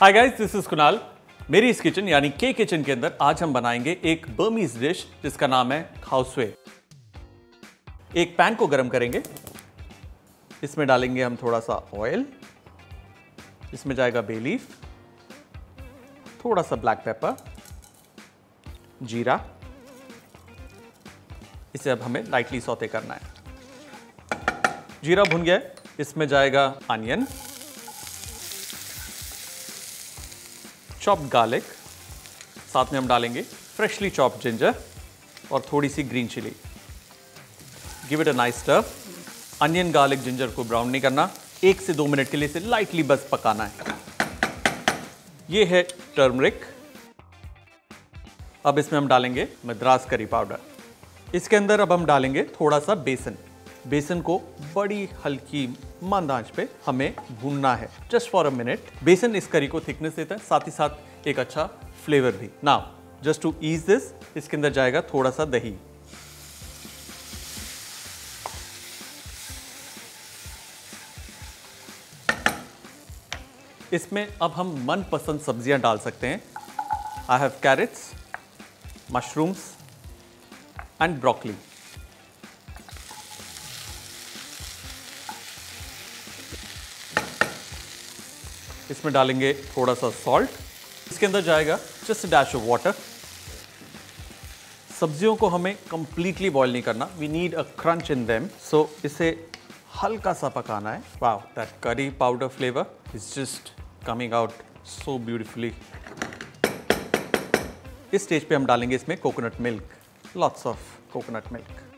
Hi guys this is Kunal मेरी इस kitchen यानी के किचन के अंदर आज हम बनाएँगे एक बर्मीज डिश जिसका नाम है खाउसवे एक पैन को गर्म करेंगे। इसमें डालेंगे हम थोड़ा सा ऑयल इसमें जाएगा बे लीफ थोड़ा सा ब्लैक पेपर जीरा. इसे अब हमें लाइटली सौते करना है। जीरा भुन गया इसमें जाएगा अनियन चॉप्ड गार्लिक साथ में हम डालेंगे फ्रेशली चॉप्ड जिंजर और थोड़ी सी green chilli give it a nice stir onion garlic ginger को ब्राउन नहीं करना. एक से दो मिनट के लिए इसे लाइटली बस पकाना है. ये है टर्मरिक अब इसमें हम डालेंगे मद्रास करी पाउडर इसके अंदर अब हम डालेंगे थोड़ा सा बेसन. बेसन को बड़ी हल्की मंद आँच पे हमें भूनना है। जस्ट फॉर अ मिनट बेसन इस करी को थिकनेस देता है, साथ ही साथ एक अच्छा फ्लेवर भी। Now just to ease this इसके अंदर जाएगा थोड़ा सा दही। इसमें अब हम मनपसंद सब्ज़ियाँ डाल सकते हैं। I have carrots mushrooms and broccoli इसमें डालेंगे थोड़ा सा सॉल्ट इसके अंदर जाएगा जस्ट डैश ऑफ़ वाटर सब्जियों को हमें कंप्लीटली बॉईल नहीं करना we need a crunch in them so इसे हल्का सा पकाना है। Wow that curry powder flavour is just coming out so beautifully इस स्टेज पे हम डालेंगे इसमें coconut milk lots of coconut milk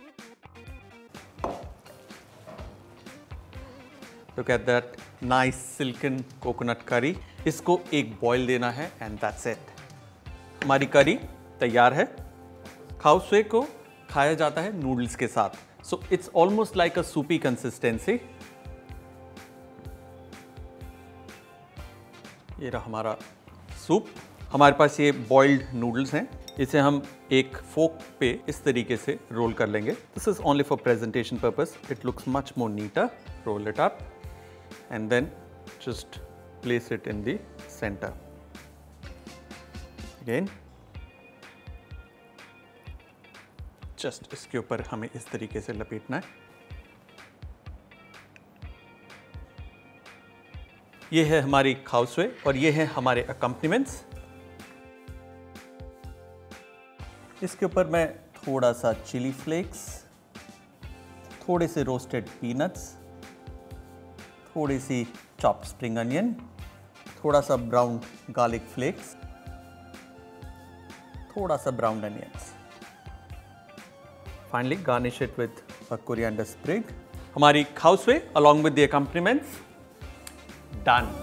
look at that nice silken coconut curry इसको एक बॉईल देना है एंड दैट्स इट हमारी करी तैयार है। खाउसवे को खाया जाता है नूडल्स के साथ। So it's almost like a soupy consistency ये रहा हमारा सूप हमारे पास ये बॉइल्ड नूडल्स हैं। इसे हम एक फोक पे इस तरीके से रोल कर लेंगे। This is only for presentation purpose it looks much more neater roll it up and then just place it in the center. Again, just इसके ऊपर हमें इस तरीके से लपेटना है। ये है हमारी खाउसवे और ये है हमारे अकम्पनीमेंट्स इसके ऊपर मैं थोड़ा सा चिली फ्लेक्स थोड़े से रोस्टेड पीनट्स थोड़ी सी चॉप स्प्रिंग अनियन थोड़ा सा ब्राउन गार्लिक फ्लेक्स थोड़ा सा brown onions finally garnish it with coriander sprig हमारी khow suey along with the accompaniments done